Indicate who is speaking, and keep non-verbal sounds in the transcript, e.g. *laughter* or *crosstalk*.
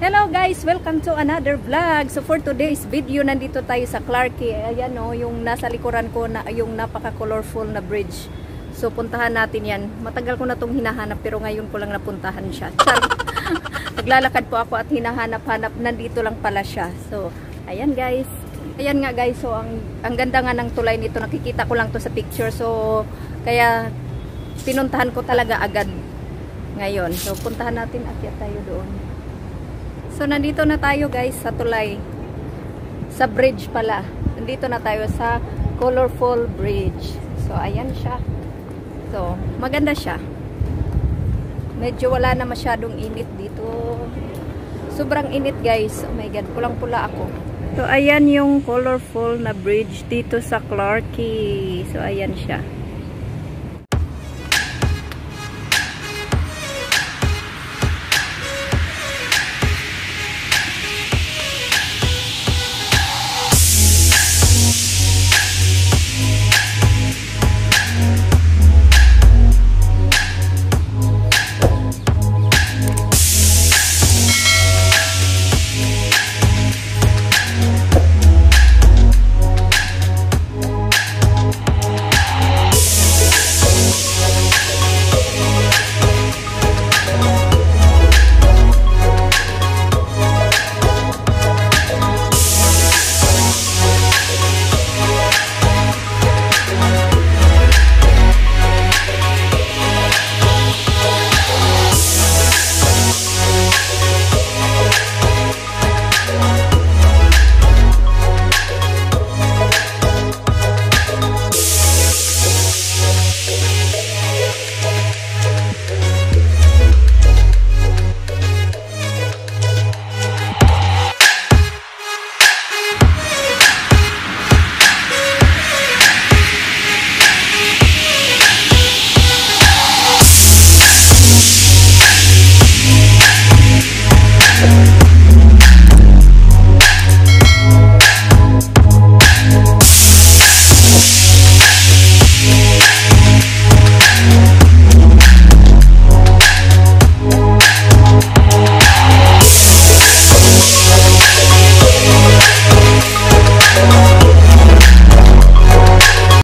Speaker 1: Hello guys, welcome to another vlog. So for today's video, nandito tayo sa Clarke. Ayan o, yung nasa likuran ko na yung napaka-colorful na bridge. So puntahan natin yan. Matagal ko na itong hinahanap pero ngayon ko lang napuntahan siya. *laughs* Naglalakad po ako at hinahanap-hanap. Nandito lang pala siya. So ayan guys. Ayan nga guys, so ang, ang ganda nga ng tulay nito. Nakikita ko lang to sa picture. So kaya pinuntahan ko talaga agad ngayon. So puntahan natin at tayo doon. So, nandito na tayo guys sa tulay. Sa bridge pala. Nandito na tayo sa colorful bridge. So, ayan siya. So, maganda siya. Medyo wala na masyadong init dito. Sobrang init guys. Oh my God, pulang-pula ako. So, ayan yung colorful na bridge dito sa Clarke. So, ayan siya.